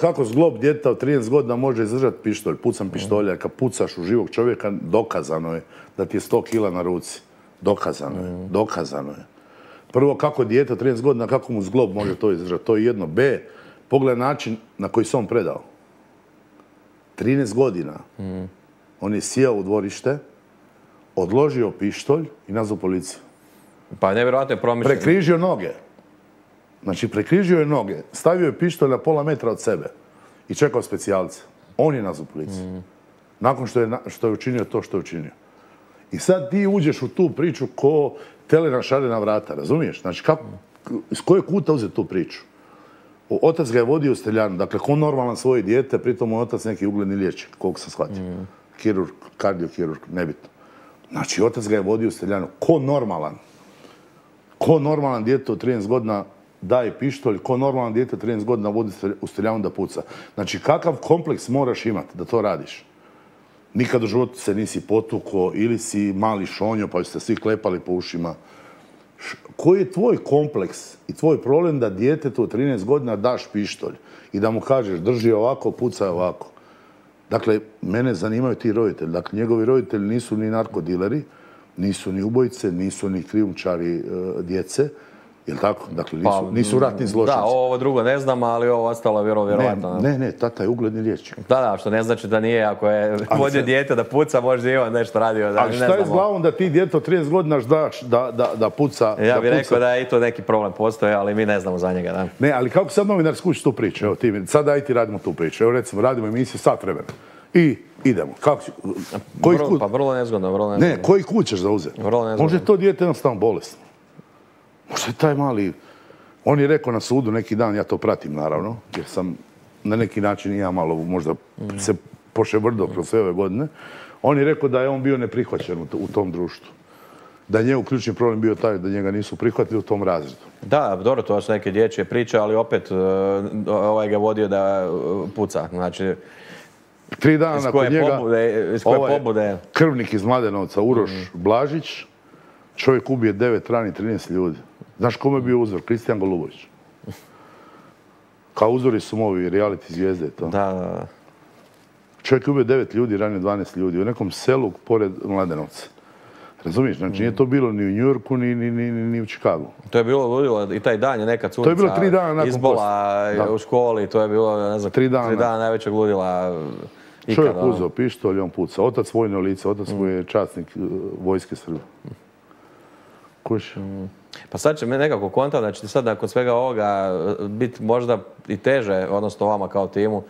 Kako zglob djeta od 13 godina može izdržati pištolj, pucam pištolja, kad pucaš u živog čovjeka, dokazano je da ti je 100 kila na ruci. Dokazano je, dokazano je. Prvo, kako dijete od 13 godina, kako mu zglob može to izdržati, to je jedno. B, pogledaj način na koji se on predao. 13 godina. On je sijao u dvorište, odložio pištolj i nazvao policiju. Pa nevjerojatno je promišljeno. Prekrižio noge. Znači, prekrižio je noge, stavio je pištolj na pola metra od sebe i čekao specijalce. On je nazvao policiju. Nakon što je, na- što je učinio to što je učinio. I sad ti uđeš u tu priču ko tele na šarena vrata, razumiješ? Znači, kako, iz koje kuta uzeti tu priču? Otac ga je vodio u streljanu, dakle, ko normalan svoje dijete, pritom je otac neki ugledni liječnik, koliko sam shvatio. Kirurg, kardiokirurg, nebitno. Znači, otac ga je vodio u streljanu. Ko normalan? Ko normalan dijete od 13 godina daje pištolj, ko normalan dijete od 13 godina vodi u streljanu da puca. Znači, kakav kompleks moraš imati da to radiš? Nikad u životu se nisi potuko ili si mali šonjo pa ste svi klepali po ušima. Koji je tvoj kompleks i tvoj problem da djetetu od 13 godina daš pištolj i da mu kažeš drži ovako, pucaj ovako? Dakle, mene zanimaju ti roditelji. Dakle, njegovi roditelji nisu ni narkodileri, nisu ni ubojice, nisu ni krijumčari e, djece. Jel tako? Dakle, nisu, nisu ratni zločinci. Pa, Da, ovo drugo ne znam, ali ovo ostalo je vjero- ne, vjerovatno. ne, ne, tata je ugledni liječnik. Da, da, što ne znači da nije, ako je vodio se- dijete da puca, možda i on nešto radio. Da, Ali ne šta je s glavom da ti djeto od 30 godina daš da, da, da, puca? Ja bih rekao da je i to neki problem postoje, ali mi ne znamo za njega. Da. Ne, ali kako sad novinar skući tu priču? Evo ti, sad daj ti radimo tu priču. Evo recimo, radimo emisiju sat vremena. I idemo. Kako, će- koji Vrlo- kut, Pa vrlo nezgodno, vrlo nezgodno. ne, koji kut ćeš zauzeti? Vrlo nezgodno. Možda je to dijete jednostavno bolesno. Možda je taj mali... On je rekao na sudu neki dan, ja to pratim naravno, jer sam na neki način i ja malo možda se poševrdo kroz sve ove godine. On je rekao da je on bio neprihvaćen u, to- u tom društvu. Da je njegov ključni problem bio taj da njega nisu prihvatili u tom razredu. Da, dobro, to su neke dječje priče, ali opet e, ovaj ga vodio da e, puca. Znači, Tri dana iz nakon njega... pobude, iz koje ovaj pobude, Krvnik iz Mladenovca, Uroš Blažić, čovjek ubije 9 rani 13 ljudi. Znaš kome je bio uzor? Kristijan Golubović. Kao uzori su mu ovi reality zvijezde to. da, da, da. Čovjek je ubio 9 ljudi, ranio 12 ljudi u nekom selu pored Mladenovca. Razumiješ? Znači nije to bilo ni u Njujorku, ni, ni, ni, ni u Čikagu. To je bilo ludilo i taj dan je neka curica je bilo tri dana nakon izbola. Da. u školi, to je bilo, ne znam, Tri dana. najvećeg ludila ikada. Čovjek uzeo pištolj, on puca. Otac vojno lice, otac mu je časnik e, vojske Srbije. Kuš? Pa sad će me nekako konta da će sad nakon svega ovoga biti možda i teže, odnosno vama kao timu,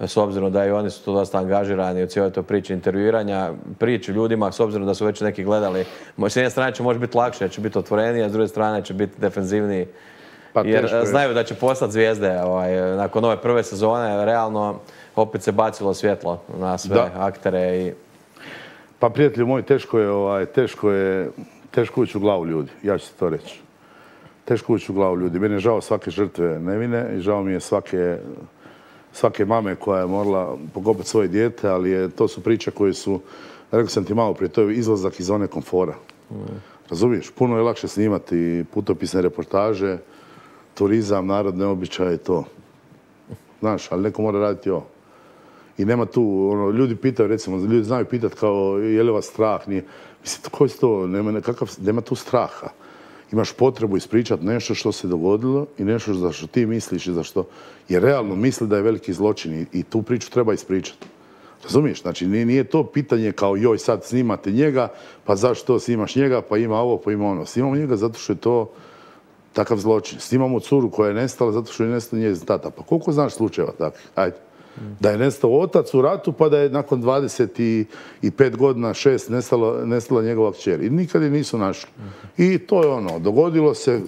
s obzirom da i oni su tu dosta angažirani u cijeloj toj priči intervjuiranja, priči ljudima, s obzirom da su već neki gledali. S jedne strane će možda biti lakše, će biti otvorenije, a s druge strane će biti defenzivniji. Pa jer znaju da će postati zvijezde ovaj, nakon ove prve sezone, realno opet se bacilo svjetlo na sve Da. aktere i Pa prijatelju moj, teško je, ovaj, teško je, teško ući u glavu ljudi, ja ću to reći. Teško ući u glavu ljudi. Meni je žao svake žrtve nevine i žao mi je svake, svake mame koja je morala pokopati svoje dijete, ali je, to su priče koje su, rekao sam ti malo prije, to je izlazak iz zone komfora. Razumiješ? Puno je lakše snimati putopisne reportaže, turizam, narodne običaje i to. Znaš, ali neko mora raditi ovo. I nema tu, ono, ljudi pitaju, recimo, ljudi znaju pitati kao, je li vas strah, nije. Mislim, koji je to, nema, nekakav, nema tu straha. Imaš potrebu ispričati nešto što se dogodilo i nešto za što ti misliš i za što je realno misli da je veliki zločin i, tu priču treba ispričati. Razumiješ? Znači, nije, to pitanje kao joj sad snimate njega, pa zašto snimaš njega, pa ima ovo, pa ima ono. Snimamo njega zato što je to takav zločin. Snimamo curu koja je nestala zato što je nestao njezin tata. Pa koliko znaš slučajeva takvih? Ajde. Da je nestao otac u ratu, pa da je nakon 25 godina, šest, nestala njegova kćer. I nikad je nisu našli. I to je ono, dogodilo se,